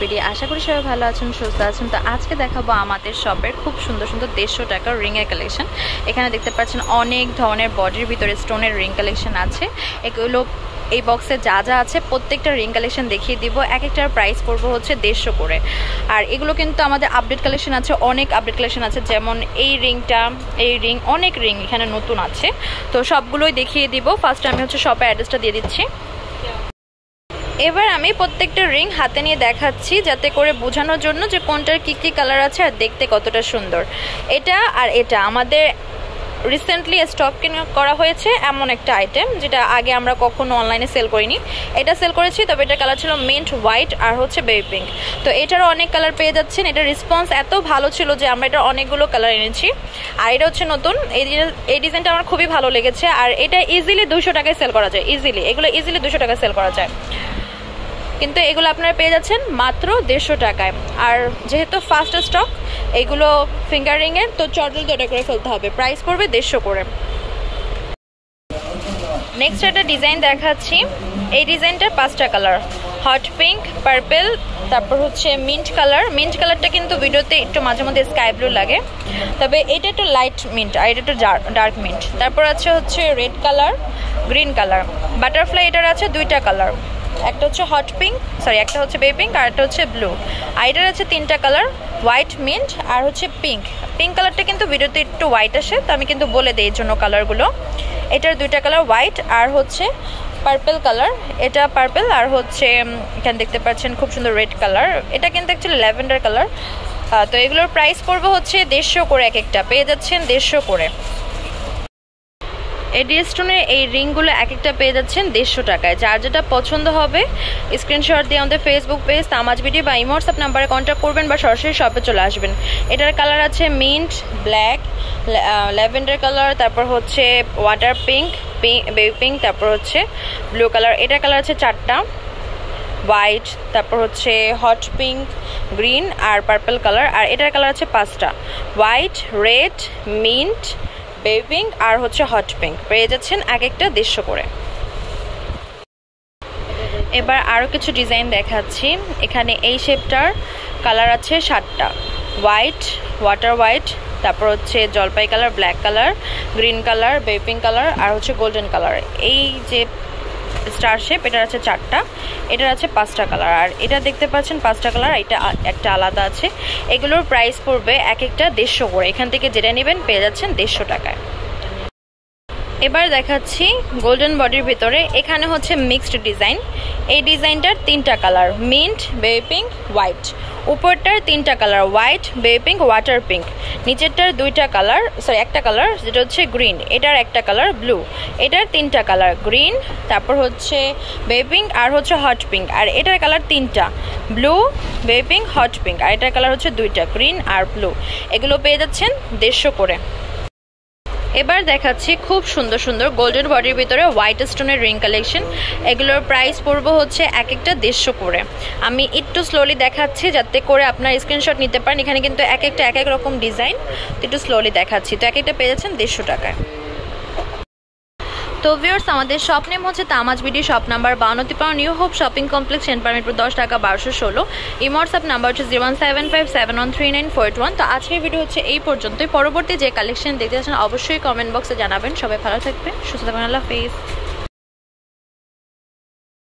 PD আশা করি সবাই ভালো আছেন, সুস্থ আছেন। তো আজকে দেখাবো আমাদের খুব সুন্দর সুন্দর দেড়শো রিংয়ের কালেকশন এখানে দেখতে পাচ্ছেন অনেক ধরনের বডির ভিতরে স্টোনের রিং কালেকশন আছে। এগুলো এই বক্সে যা যা আছে, প্রত্যেকটা রিং কালেকশন দেখিয়ে দিব। এক একটার প্রাইস পড়ব হচ্ছে দেড়শো করে। আর এগুলো কিন্তু আমাদের আপডেট কালেকশন আছে, অনেক আপডেট কালেকশন আছে। যেমন এই রিংটা এই রিং অনেক রিং এখানে নতুন আছে। তো সবগুলোই দেখিয়ে দিব। ফার্স্ট আমি হচ্ছে শপের অ্যাড্রেসটা দিয়ে দিচ্ছি। এবার আমি প্রত্যেকটা রিং হাতে নিয়ে দেখাচ্ছি যাতে করে বোঝানোর জন্য যে কোনটার কী কী কালার আছে আর দেখতে কতটা সুন্দর। এটা আর এটা। আমাদের রিসেন্টলি স্টক করা হয়েছে এমন একটা আইটেম যেটা আগে আমরা কখনো অনলাইনে সেল করিনি। এটা সেল করেছি, তবে এটার কালার ছিল মিন্ট হোয়াইট আর হচ্ছে বেবি পিঙ্ক তো এটারও অনেক কালার পেয়ে যাচ্ছেন। এটার রেসপন্স এত ভালো ছিল যে আমরা এটার অনেকগুলো কালার এনেছি। আর এটা হচ্ছে নতুন। এই এই ডিজাইনটা আমার খুবই ভালো লেগেছে। আর এটা ইজিলি দুশো টাকায় সেল করা যায়। ইজিলি এগুলো ইজিলি দুশো টাকায় সেল করা যায়। কিন্তু এগুলো আপনারা পেয়ে যাচ্ছেন মাত্র দেড়শো টাকায়। আর যেহেতু ফার্স্ট স্টক এগুলো ফিঙ্গারিংয়ের তো চটল তো করে ফেলতে হবে। প্রাইস পড়বে দেড়শো করে। নেক্সট একটা ডিজাইন দেখাচ্ছি। এই ডিজাইনটার পাঁচটা কালার হট পিঙ্ক পার্পেল তারপর হচ্ছে মিন্ট কালার মিন্ট কালারটা কিন্তু ভিডিওতে একটু মাঝে মধ্যে স্কাই ব্লু লাগে। তবে এটা একটু লাইট মিন্ট আর এটা একটু ডার্ক মিন্ট তারপর আছে হচ্ছে red colour green colour butterfly এটার আছে দুইটা কালার একটা হচ্ছে হট পিঙ্ক সরি একটা হচ্ছে বে পিঙ্ক আর একটা হচ্ছে ব্লু আর এটার আছে তিনটা কালার হোয়াইট মিন্ট আর হচ্ছে পিঙ্ক পিঙ্ক কালারটা কিন্তু ভিডিওতে একটু হোয়াইট আসে, তো আমি কিন্তু বলে দিই এর জন্য কালারগুলো এটার দুইটা কালার হোয়াইট আর হচ্ছে পার্পেল কালার এটা পার্পেল আর হচ্ছে এখানে দেখতে পাচ্ছেন খুব সুন্দর রেড কালার এটা কিন্তু অ্যাকচুয়ালি ল্যাভেন্ডার কালার তো এগুলোর প্রাইস পড়বে হচ্ছে দেড়শো করে এক একটা। পেয়ে যাচ্ছেন দেড়শো করে। এডি স্টোনের এই রিংগুলো এক একটা পেয়ে যাচ্ছেন দেড়শো টাকায়। যার যেটা পছন্দ হবে স্ক্রিনশট দিয়ে আমাদের ফেসবুক পেজ তামাজ ভিডিও বা ইমোটসঅ্যাপ নাম্বারে কন্ট্যাক্ট করবেন বা সরাসরি শপে চলে আসবেন। এটার কালার আছে মিন্ট ব্ল্যাক ল্যাভেন্ডার কালার তারপর হচ্ছে ওয়াটার পিঙ্ক বেবি পিঙ্ক তারপর হচ্ছে ব্লু কালার এটার কালার আছে চারটা হোয়াইট তারপর হচ্ছে হট পিঙ্ক গ্রিন আর পার্পল কালার আর এটার কালার আছে পাঁচটা white red mint baby pink আর হচ্ছে হট পিঙ্ক। পেয়ে যাচ্ছেন এক একটা দৃশ্য করে। এবার আরও কিছু ডিজাইন দেখাচ্ছি। এখানে এই শেপটার কালার আছে সাতটা। হোয়াইট, ওয়াটার হোয়াইট, তারপর হচ্ছে জলপাই colour, black colour, green colour বেপিং colour আর হচ্ছে গোল্ডেন কালার। এই যে স্টার শেপ এটার আছে চারটা, এটার আছে পাঁচটা কালার আর এটা দেখতে পাচ্ছেন পাঁচটা কালার এটা একটা আলাদা আছে। এগুলোর প্রাইস পড়বে এক একটা দেড়শো করে, এখান থেকে যেটা নেবেন পেয়ে যাচ্ছেন দেড়শো টাকায়। এবার দেখাচ্ছি গোল্ডেন বডির ভিতরে। এখানে হচ্ছে মিক্সড ডিজাইন এই ডিজাইনটার তিনটা colour mint baby pink white উপরটার তিনটা colour white baby pink water pink নিচেরটার দুইটা কালার সরি একটা কালার যেটা হচ্ছে গ্রিন এটার একটা কালার ব্লু এটার তিনটা কালার গ্রিন তারপর হচ্ছে বেবি পিঙ্ক আর হচ্ছে হট পিঙ্ক আর এটার কালার তিনটা blue baby pink hot pink আর এটার কালার হচ্ছে দুইটা গ্রিন আর ব্লু এগুলো পেয়ে যাচ্ছেন দেড়শো করে। এবার দেখাচ্ছি খুব সুন্দর সুন্দর গোল্ডেন বডির ভিতরে হোয়াইট স্টোনের রিং কালেকশন এগুলোর প্রাইস পড়ব হচ্ছে এক একটা দেড়শো করে। আমি একটু স্লোলি দেখাচ্ছি যাতে করে আপনার স্ক্রিনশট নিতে পারেন। এখানে কিন্তু এক একটা, এক এক রকম ডিজাইন একটু স্লোলি দেখাচ্ছি। তো এক একটা পেয়ে যাচ্ছেন দেড়শো টাকায়। তো ভিউর্স আমাদের শপ নেম হচ্ছে Tamaj BD shop number Bauntipara new hope shopping complex Saint Parmitpur দশ টাকা বারোশো ষোলো। এই হোয়াটসঅ্যাপ নাম্বার হচ্ছে zero one seven five seven one three nine four one তো আজকের ভিডিও হচ্ছে এই পর্যন্তই। পরবর্তী যে কালেকশন দেখতে আসেন অবশ্যই কমেন্ট বক্সে জানাবেন। সবাই ভালো থাকবেন, সুস্থ থাকবেন। আল্লাহ হাফিজ।